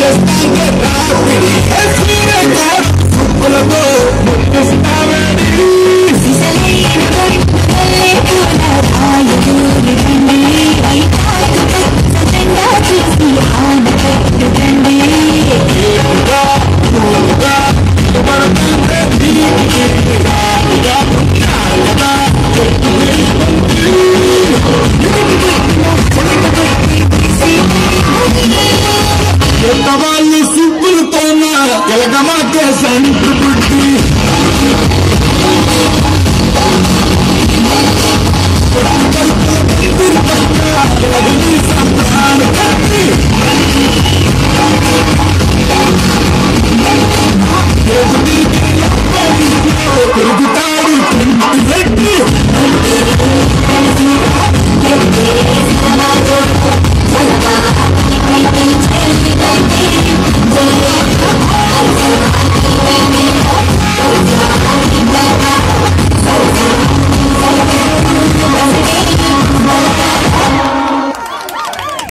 Just think I'm full of. 是你的。